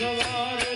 The on.